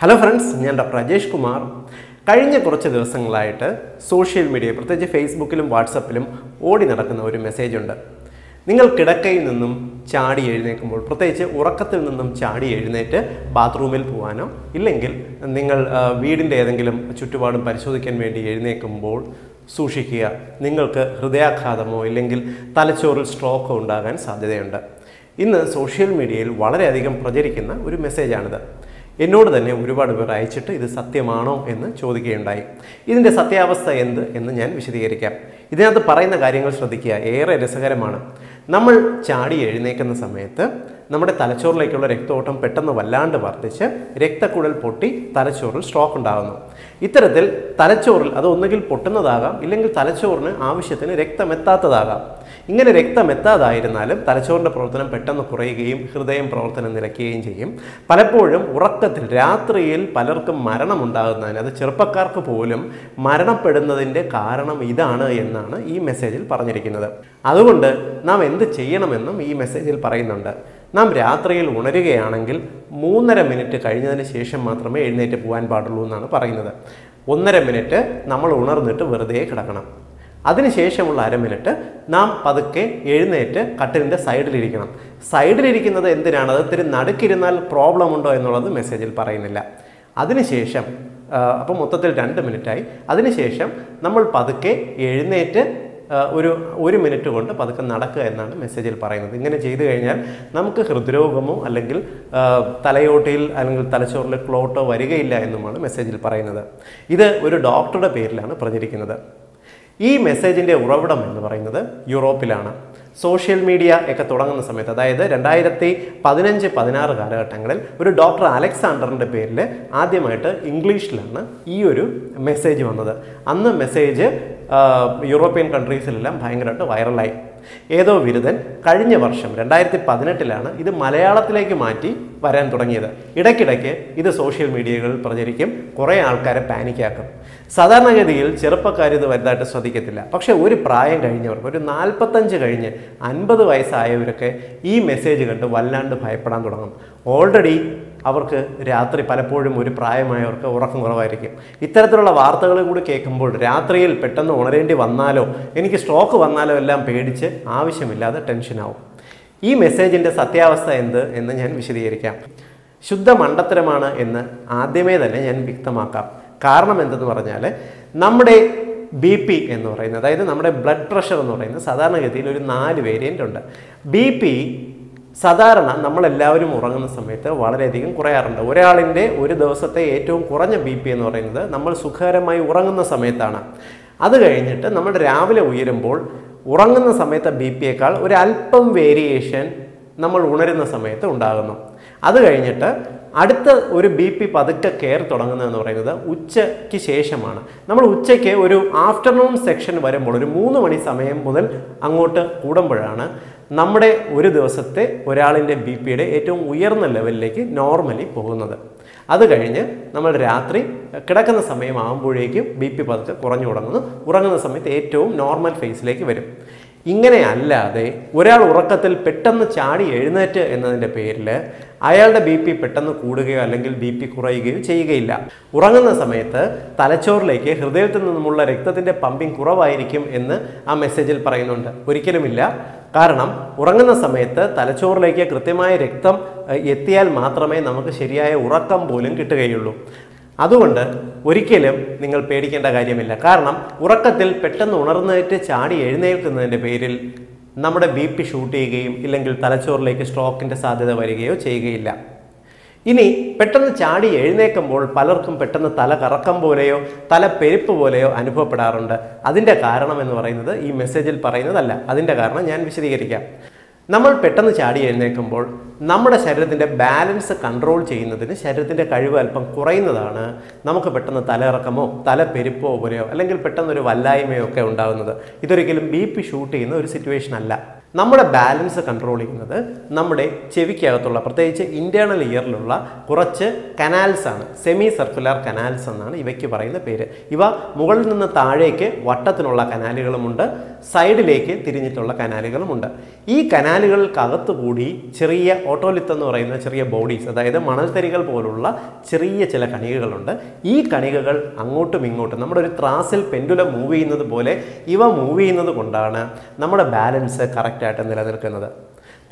Hello friends ഞാൻ doctor Rajesh Kumar കഴിഞ്ഞ കുറച്ച് ദിവസങ്ങളായിട്ട് സോഷ്യൽ മീഡിയ പ്രത്യേകിച്ച് ഫേസ്ബുക്കിലും വാട്സപ്പിലും ഓടി നടക്കുന്ന ഒരു മെസ്സേജ് ഉണ്ട്. നിങ്ങൾ കിടക്കയിൽ നിന്നും ചാടി എഴുന്നേൽക്കുമ്പോൾ പ്രത്യേകിച്ച് ഉറക്കത്തിൽ നിന്നും ചാടി എഴുന്നേറ്റ് ബാത്റൂമിൽ പോകാനോ ഇല്ലെങ്കിൽ നിങ്ങൾ വീടിന്റെ ഏതെങ്കിലും ചുറ്റുപാടും പരിശോധിക്കാൻ വേണ്ടി എഴുന്നേൽക്കുമ്പോൾ സൂക്ഷിക്കുക. നിങ്ങൾക്ക് ഹൃദയാഘാതമോ ഇല്ലെങ്കിൽ തലച്ചോറിൽ സ്ട്രോക്കോ ഉണ്ടാകാൻ സാധ്യതയുണ്ട്. ഇന്ന് സോഷ്യൽ മീഡിയയിൽ വളരെയധികം പ്രചരിക്കുന്ന ഒരു മെസ്സേജാണിത് എന്നോട് തന്നെ ഒരുപാട് പേർ അയച്ചിട്ട് ഇത് സത്യമാണോ എന്ന് ചോദിക്കുകയുണ്ടായി. ഇതിന്റെ സത്യാവസ്ഥ എന്ത് എന്ന് ഞാൻ വിശദീകരിക്കാം. ഇതിനകത്ത് പറയുന്ന കാര്യങ്ങൾ ശ്രദ്ധിക്കുക. ഏറെ രസകരമാണ്. നമ്മൾ ചാടി എഴുന്നേക്കുന്ന സമയത്ത് നമ്മുടെ തലച്ചോറിലേക്കുള്ള രക്തോട്ടം പെട്ടെന്ന് വല്ലാണ്ട് വർദ്ധിച്ച് രക്തക്കുഴൽ പൊട്ടി തലച്ചോറിൽ സ്ട്രോക്ക് ഉണ്ടാകുന്നു. ഇത്തരത്തിൽ തലച്ചോറിൽ അത് ഒന്നുകിൽ പൊട്ടുന്നതാകാം ഇല്ലെങ്കിൽ തലച്ചോറിന് ആവശ്യത്തിന് രക്തമെത്താത്തതാകാം. ഇങ്ങനെ രക്തം എത്താതായിരുന്നാലും തലച്ചോറിന്റെ പ്രവർത്തനം പെട്ടെന്ന് കുറയുകയും ഹൃദയം പ്രവർത്തനം നിലയ്ക്കുകയും ചെയ്യും. പലപ്പോഴും ഉറക്കത്തിൽ രാത്രിയിൽ പലർക്കും മരണമുണ്ടാകുന്നതിന് അത് ചെറുപ്പക്കാർക്ക് പോലും മരണപ്പെടുന്നതിന്റെ കാരണം ഇതാണ് എന്നാണ് ഈ മെസ്സേജിൽ പറഞ്ഞിരിക്കുന്നത്. അതുകൊണ്ട് നാം എന്ത് ചെയ്യണമെന്നും ഈ മെസ്സേജിൽ പറയുന്നുണ്ട്. നാം രാത്രിയിൽ ഉണരുകയാണെങ്കിൽ മൂന്നര മിനിറ്റ് കഴിഞ്ഞതിന് ശേഷം മാത്രമേ എഴുന്നേറ്റ് പോകാൻ പാടുള്ളൂ എന്നാണ് പറയുന്നത്. ഒന്നര മിനിറ്റ് നമ്മൾ ഉണർന്നിട്ട് വെറുതെ കിടക്കണം. അതിനുശേഷമുള്ള അരമിനിറ്റ് നാം പതുക്കെ എഴുന്നേറ്റ് കട്ടിലിന്റെ സൈഡിലിരിക്കണം. സൈഡിലിരിക്കുന്നത് എന്തിനാണ്? അത് ഇത്തിരി നടുക്കിരുന്നാൽ പ്രോബ്ലം ഉണ്ടോ എന്നുള്ളത് മെസ്സേജിൽ പറയുന്നില്ല. അതിനുശേഷം അപ്പോൾ മൊത്തത്തിൽ രണ്ട് മിനിറ്റായി. അതിനുശേഷം നമ്മൾ പതുക്കെ എഴുന്നേറ്റ് ഒരു ഒരു മിനിറ്റ് കൊണ്ട് പതുക്കെ നടക്കുക എന്നാണ് മെസ്സേജിൽ പറയുന്നത്. ഇങ്ങനെ ചെയ്തു കഴിഞ്ഞാൽ നമുക്ക് ഹൃദ്രോഗമോ അല്ലെങ്കിൽ തലയോട്ടിയിൽ അല്ലെങ്കിൽ തലച്ചോറിൽ ക്ലോട്ടോ വരികയില്ല എന്നുമാണ് മെസ്സേജിൽ പറയുന്നത്. ഇത് ഒരു ഡോക്ടറുടെ പേരിലാണ് പറഞ്ഞിരിക്കുന്നത്. ഈ മെസ്സേജിന്റെ ഉറവിടം എന്ന് പറയുന്നത് യൂറോപ്പിലാണ്. സോഷ്യൽ മീഡിയ ഒക്കെ തുടങ്ങുന്ന സമയത്ത് അതായത് രണ്ടായിരത്തി പതിനഞ്ച് പതിനാറ് കാലഘട്ടങ്ങളിൽ ഒരു ഡോക്ടർ അലക്സാണ്ടറിന്റെ പേരിൽ ആദ്യമായിട്ട് ഇംഗ്ലീഷിലാണ് ഈ ഒരു മെസ്സേജ് വന്നത്. അന്ന് മെസ്സേജ് യൂറോപ്യൻ കൺട്രീസിലെല്ലാം ഭയങ്കരമായിട്ട് വൈറലായി. ഏതോ ബിരുദൻ കഴിഞ്ഞ വർഷം രണ്ടായിരത്തി പതിനെട്ടിലാണ് ഇത് മലയാളത്തിലേക്ക് മാറ്റി വരാൻ തുടങ്ങിയത്. ഇടയ്ക്കിടയ്ക്ക് ഇത് സോഷ്യൽ മീഡിയകളിൽ പ്രചരിക്കും കുറേ ആൾക്കാരെ പാനിക്കാക്കും സാധാരണഗതിയിൽ ചെറുപ്പക്കാർ ഇത് വലുതായിട്ട് ശ്രദ്ധിക്കത്തില്ല. പക്ഷേ ഒരു പ്രായം കഴിഞ്ഞവർക്ക് ഒരു നാൽപ്പത്തഞ്ച് കഴിഞ്ഞ് അൻപത് വയസ്സായവരൊക്കെ ഈ മെസ്സേജ് കണ്ട് വല്ലാണ്ട് ഭയപ്പെടാൻ തുടങ്ങും. ഓൾറെഡി അവർക്ക് രാത്രി പലപ്പോഴും ഒരു പ്രായമായവർക്ക് ഉറക്കം കുറവായിരിക്കും. ഇത്തരത്തിലുള്ള വാർത്തകൾ കൂടി കേൾക്കുമ്പോൾ രാത്രിയിൽ പെട്ടെന്ന് ഉണരേണ്ടി വന്നാലോ എനിക്ക് സ്ട്രോക്ക് വന്നാലോ എല്ലാം പേടിച്ച് ആവശ്യമില്ലാതെ ടെൻഷനാവും ഈ മെസ്സേജിന്റെ സത്യാവസ്ഥ എന്ത് എന്ന് ഞാൻ വിശദീകരിക്കാം. ശുദ്ധ മണ്ടത്തരമാണ് എന്ന് ആദ്യമേ തന്നെ ഞാൻ വ്യക്തമാക്കാം. കാരണം എന്തെന്ന് പറഞ്ഞാൽ നമ്മുടെ ബി പി എന്ന് പറയുന്നത് അതായത് നമ്മുടെ ബ്ലഡ് പ്രഷർ എന്ന് പറയുന്നത് സാധാരണഗതിയിൽ ഒരു നാല് വേരിയന്റ് ഉണ്ട്. ബി പി സാധാരണ നമ്മളെല്ലാവരും ഉറങ്ങുന്ന സമയത്ത് വളരെയധികം കുറയാറുണ്ട്. ഒരാളിന്റെ ഒരു ദിവസത്തെ ഏറ്റവും കുറഞ്ഞ ബി പി എന്ന് പറയുന്നത് നമ്മൾ സുഖകരമായി ഉറങ്ങുന്ന സമയത്താണ്. അത് കഴിഞ്ഞിട്ട് നമ്മൾ രാവിലെ ഉയരുമ്പോൾ ഉറങ്ങുന്ന സമയത്തെ ബി പിയേക്കാൾ ഒരു അല്പം വേരിയേഷൻ നമ്മൾ ഉണരുന്ന സമയത്ത് ഉണ്ടാകുന്നു. അത് കഴിഞ്ഞിട്ട് അടുത്ത ഒരു ബി പി പതുക്കെ കയറി തുടങ്ങുന്നതെന്ന് പറയുന്നത് ഉച്ചയ്ക്ക് ശേഷമാണ്. നമ്മൾ ഉച്ചയ്ക്ക് ഒരു ആഫ്റ്റർനൂൺ സെക്ഷൻ വരുമ്പോൾ ഒരു മൂന്ന് മണി സമയം മുതൽ അങ്ങോട്ട് കൂടുമ്പോഴാണ് നമ്മുടെ ഒരു ദിവസത്തെ ഒരാളിന്റെ ബി പിയുടെ ഏറ്റവും ഉയർന്ന ലെവലിലേക്ക് നോർമലി പോകുന്നത്. അത് കഴിഞ്ഞ് നമ്മൾ രാത്രി കിടക്കുന്ന സമയമാകുമ്പോഴേക്കും ബി പി പതുക്കെ കുറഞ്ഞു തുടങ്ങുന്നു. ഉറങ്ങുന്ന സമയത്ത് ഏറ്റവും നോർമൽ ഫേസിലേക്ക് വരും. ഇങ്ങനെ അല്ലാതെ ഒരാൾ ഉറക്കത്തിൽ പെട്ടെന്ന് ചാടി എഴുന്നേറ്റ് എന്നതിന്റെ പേരിൽ അയാളുടെ ബി പി പെട്ടെന്ന് കൂടുകയോ അല്ലെങ്കിൽ ബി പി കുറയുകയോ ചെയ്യുകയില്ല. ഉറങ്ങുന്ന സമയത്ത് തലച്ചോറിലേക്ക് ഹൃദയത്തിൽ നിന്നുമുള്ള രക്തത്തിന്റെ പമ്പിങ് കുറവായിരിക്കും എന്ന് ആ മെസ്സേജിൽ പറയുന്നുണ്ട്. ഒരിക്കലുമില്ല. കാരണം ഉറങ്ങുന്ന സമയത്ത് തലച്ചോറിലേക്ക് കൃത്യമായ രക്തം എത്തിയാൽ മാത്രമേ നമുക്ക് ശരിയായ ഉറക്കം പോലും കിട്ടുകയുള്ളൂ. അതുകൊണ്ട് ഒരിക്കലും നിങ്ങൾ പേടിക്കേണ്ട കാര്യമില്ല. കാരണം ഉറക്കത്തിൽ പെട്ടെന്ന് ഉണർന്നേറ്റ് ചാടി എഴുന്നേൽക്കുന്നതിന്റെ പേരിൽ നമ്മുടെ ബി പി ഷൂട്ട് ചെയ്യുകയും ഇല്ലെങ്കിൽ തലച്ചോറിലേക്ക് സ്ട്രോക്കിന്റെ സാധ്യത വരികയോ ചെയ്യുകയില്ല. ഇനി പെട്ടെന്ന് ചാടി എഴുന്നേക്കുമ്പോൾ പലർക്കും പെട്ടെന്ന് തല കറക്കം പോലെയോ തല പെരുപ്പ് പോലെയോ അനുഭവപ്പെടാറുണ്ട്. അതിന്റെ കാരണം എന്ന് പറയുന്നത് ഈ മെസ്സേജിൽ പറയുന്നതല്ല. അതിന്റെ കാരണം ഞാൻ വിശദീകരിക്കാം. നമ്മൾ പെട്ടെന്ന് ചാടി എഴുന്നേൽക്കുമ്പോൾ നമ്മുടെ ശരീരത്തിന്റെ ബാലൻസ് കൺട്രോൾ ചെയ്യുന്നതിന് ശരീരത്തിന്റെ കഴിവ് അല്പം കുറയുന്നതാണ് നമുക്ക് പെട്ടെന്ന് തലയിറക്കമോ തല പെരുപ്പോ പോലെയോ അല്ലെങ്കിൽ പെട്ടെന്നൊരു വല്ലായ്മയോ ഒക്കെ ഉണ്ടാകുന്നത്. ഇതൊരിക്കലും ബി പി ഷൂട്ട് ചെയ്യുന്ന ഒരു സിറ്റുവേഷൻ അല്ല. നമ്മുടെ ബാലൻസ് കൺട്രോൾ ചെയ്യുന്നത് നമ്മുടെ ചെവിക്കകത്തുള്ള പ്രത്യേകിച്ച് ഇന്റേർണൽ ഇയറിലുള്ള കുറച്ച് കനാൽസ് ആണ്. സെമി സർക്കുലർ കനാൽസ് എന്നാണ് ഇവയ്ക്ക് പറയുന്ന പേര്. ഇവ മുകളിൽ നിന്ന് താഴേക്ക് വട്ടത്തിനുള്ള കനാലുകളുമുണ്ട് സൈഡിലേക്ക് തിരിഞ്ഞിട്ടുള്ള കനാലുകളുമുണ്ട്. ഈ കനാലുകൾക്കകത്ത് കൂടി ചെറിയ ഓട്ടോലിത്ത് എന്ന് പറയുന്ന ചെറിയ ബോഡീസ് അതായത് മണൽത്തരികൾ പോലുള്ള ചെറിയ ചില കണികകളുണ്ട്. ഈ കണികകൾ അങ്ങോട്ടും ഇങ്ങോട്ടും നമ്മുടെ ഒരു ത്രാസിൽ പെൻഡുലം മൂവ് ചെയ്യുന്നത് പോലെ ഇവ മൂവ് ചെയ്യുന്നത് കൊണ്ടാണ് നമ്മുടെ ബാലൻസ് കറക്റ്റായിട്ട് നിലനിൽക്കുന്നത്.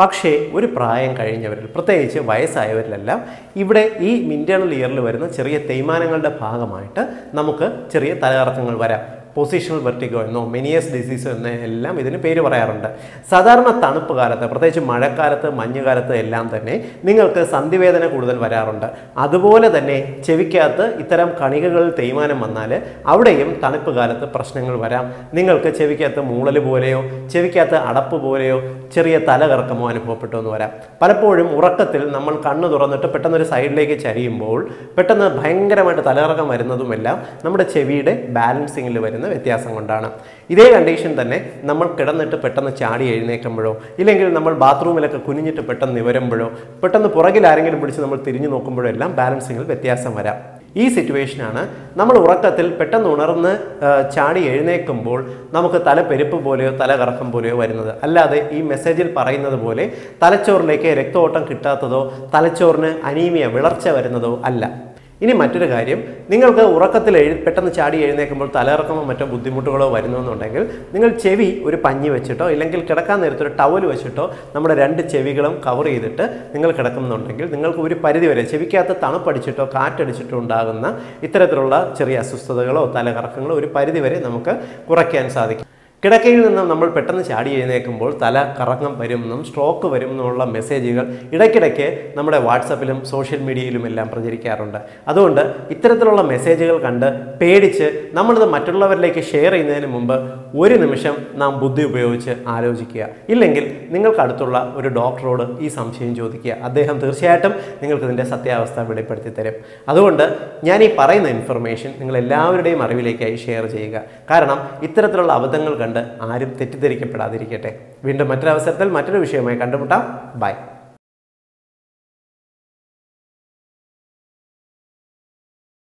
പക്ഷേ ഒരു പ്രായം കഴിഞ്ഞവരിൽ പ്രത്യേകിച്ച് വയസ്സായവരിലെല്ലാം ഇവിടെ ഈ മിന്റേണൽ ഇയറിൽ വരുന്ന ചെറിയ തേയ്മാനങ്ങളുടെ ഭാഗമായിട്ട് നമുക്ക് ചെറിയ തലകറക്കങ്ങൾ വരാം. പൊസിഷണൽ വെർട്ടിഗോ എന്നോ മെനിയസ് ഡിസീസ് എന്നോ എല്ലാം ഇതിന് പേര് പറയാറുണ്ട്. സാധാരണ തണുപ്പ് കാലത്ത് പ്രത്യേകിച്ച് മഴക്കാലത്ത് മഞ്ഞുകാലത്ത് എല്ലാം തന്നെ നിങ്ങൾക്ക് സന്ധിവേദന കൂടുതൽ വരാറുണ്ട്. അതുപോലെ തന്നെ ചെവിക്കകത്ത് ഇത്തരം കണികകളിൽ തേയ്മാനം വന്നാൽ അവിടെയും തണുപ്പ് കാലത്ത് പ്രശ്നങ്ങൾ വരാം. നിങ്ങൾക്ക് ചെവിക്കകത്ത് മൂളൽ പോലെയോ ചെവിക്കകത്ത് അടപ്പ് പോലെയോ ചെറിയ തലകറക്കമോ അനുഭവപ്പെട്ടു എന്ന് വരാം. പലപ്പോഴും ഉറക്കത്തിൽ നമ്മൾ കണ്ണ് തുറന്നിട്ട് പെട്ടെന്നൊരു സൈഡിലേക്ക് ചരിയുമ്പോൾ പെട്ടെന്ന് ഭയങ്കരമായിട്ട് തലകറക്കം വരുന്നതുമെല്ലാം നമ്മുടെ ചെവിയുടെ ബാലൻസിങ്ങിൽ വരുന്ന വ്യത്യാസം കൊണ്ടാണ്. ഇതേ കണ്ടീഷൻ തന്നെ നമ്മൾ കിടന്നിട്ട് പെട്ടെന്ന് ചാടി എഴുന്നേൽക്കുമ്പോഴോ ഇല്ലെങ്കിൽ നമ്മൾ ബാത്റൂമിലൊക്കെ കുനിഞ്ഞിട്ട് പെട്ടെന്ന് നിവരുമ്പോഴോ പെട്ടെന്ന് പുറകിൽ ആരെങ്കിലും പിടിച്ച് നമ്മൾ തിരിഞ്ഞു നോക്കുമ്പോഴോ എല്ലാം ബാലൻസിങ്ങിൽ വ്യത്യാസം വരാം. ഈ സിറ്റുവേഷനാണ് നമ്മൾ ഉറക്കത്തിൽ പെട്ടെന്ന് ഉണർന്ന് ചാടി എഴുന്നേൽക്കുമ്പോൾ നമുക്ക് തല പെരുപ്പ് പോലെയോ തല കറക്കം പോലെയോ വരുന്നത്. അല്ലാതെ ഈ മെസ്സേജിൽ പറയുന്നത് പോലെ തലച്ചോറിലേക്ക് രക്തോട്ടം കിട്ടാത്തതോ തലച്ചോറിന് അനീമിയ വിളർച്ച വരുന്നതോ അല്ല. ഇനി മറ്റൊരു കാര്യം നിങ്ങൾക്ക് ഉറക്കത്തിൽ എഴു പെട്ടെന്ന് ചാടി എഴുന്നേൽക്കുമ്പോൾ തലയിറക്കമോ മറ്റോ ബുദ്ധിമുട്ടുകളോ വരുന്നുണ്ടെങ്കിൽ നിങ്ങൾ ചെവി ഒരു പഞ്ഞി വെച്ചിട്ടോ ഇല്ലെങ്കിൽ കിടക്കാൻ നേരത്ത് ഒരു ടവൽ വെച്ചിട്ടോ നമ്മുടെ രണ്ട് ചെവികളും കവർ ചെയ്തിട്ട് നിങ്ങൾ കിടക്കുന്നുണ്ടെങ്കിൽ നിങ്ങൾക്ക് ഒരു പരിധിവരെ ചെവിക്കകത്ത് തണുപ്പടിച്ചിട്ടോ കാറ്റടിച്ചിട്ടോ ഉണ്ടാകുന്ന ഇത്തരത്തിലുള്ള ചെറിയ അസ്വസ്ഥതകളോ തലകറക്കങ്ങളോ ഒരു പരിധിവരെ നമുക്ക് കുറയ്ക്കാൻ സാധിക്കും. കിടക്കയിൽ നിന്നും നമ്മൾ പെട്ടെന്ന് ചാടി എഴുന്നേൽക്കുമ്പോൾ തല കറങ്ങം വരുമെന്നും സ്ട്രോക്ക് വരുമെന്നുമുള്ള മെസ്സേജുകൾ ഇടയ്ക്കിടയ്ക്ക് നമ്മുടെ വാട്സപ്പിലും സോഷ്യൽ മീഡിയയിലും എല്ലാം പ്രചരിക്കാറുണ്ട്. അതുകൊണ്ട് ഇത്തരത്തിലുള്ള മെസ്സേജുകൾ കണ്ട് പേടിച്ച് നമ്മളിത് മറ്റുള്ളവരിലേക്ക് ഷെയർ ചെയ്യുന്നതിന് മുമ്പ് ഒരു നിമിഷം നാം ബുദ്ധി ഉപയോഗിച്ച് ആലോചിക്കുക. ഇല്ലെങ്കിൽ നിങ്ങൾക്ക് അടുത്തുള്ള ഒരു ഡോക്ടറോട് ഈ സംശയം ചോദിക്കുക. അദ്ദേഹം തീർച്ചയായിട്ടും നിങ്ങൾക്ക് ഇതിന്റെ സത്യാവസ്ഥ വെളിപ്പെടുത്തി തരും. അതുകൊണ്ട് ഞാൻ ഈ പറയുന്ന ഇൻഫർമേഷൻ നിങ്ങൾ എല്ലാവരുടെയും അറിവിലേക്കായി ഷെയർ ചെയ്യുക. കാരണം ഇത്തരത്തിലുള്ള അബദ്ധങ്ങൾ കണ്ട് ആരും തെറ്റിദ്ധരിക്കപ്പെടാതിരിക്കട്ടെ. വീണ്ടും മറ്റൊരവസരത്തിൽ മറ്റൊരു വിഷയമായി കണ്ടുമുട്ടാം. ബൈ.